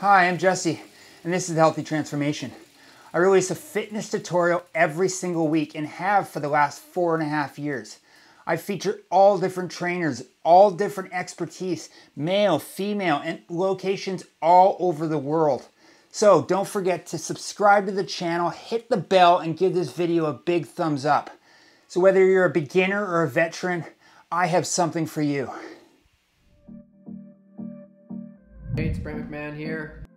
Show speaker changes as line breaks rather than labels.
Hi, I'm Jesse, and this is the Healthy Transformation. I release a fitness tutorial every single week and have for the last four and a half years. I feature all different trainers, all different expertise, male, female, and locations all over the world. So don't forget to subscribe to the channel, hit the bell, and give this video a big thumbs up. So whether you're a beginner or a veteran, I have something for you.
Hey, it's Brent McMahon here.